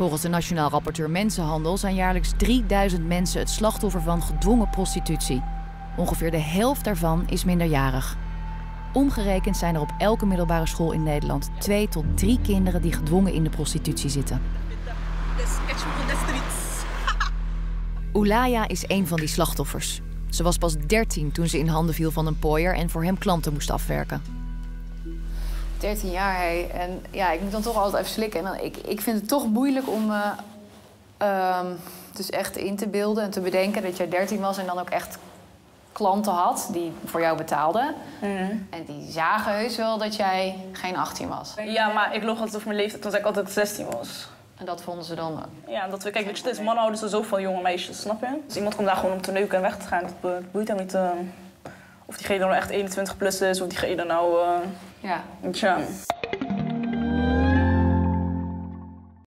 Volgens de Nationaal Rapporteur Mensenhandel zijn jaarlijks 3000 mensen het slachtoffer van gedwongen prostitutie. Ongeveer de helft daarvan is minderjarig. Omgerekend zijn er op elke middelbare school in Nederland twee tot drie kinderen die gedwongen in de prostitutie zitten. Oulaya is een van die slachtoffers. Ze was pas 13 toen ze in handen viel van een pooier en voor hem klanten moest afwerken. 13 jaar, hé. En ja, ik moet dan toch altijd even slikken. En dan, ik, ik vind het toch moeilijk om me ehm, dus echt in te beelden en te bedenken dat jij 13 was en dan ook echt klanten had die voor jou betaalden. En die zagen heus wel dat jij geen 18 was. Ja, maar ik loog altijd over mijn leeftijd toen ik altijd 16 was. En dat vonden ze dan. Ja, dat we, kijk, weet je, mannen houden ze zoveel jonge meisjes, snap je? Dus iemand komt daar gewoon om te neuken en weg te gaan. Dat bo- boeit hem niet. eh, of diegene nou echt 21 plus is, of diegene nou. eh, Ja. Tja.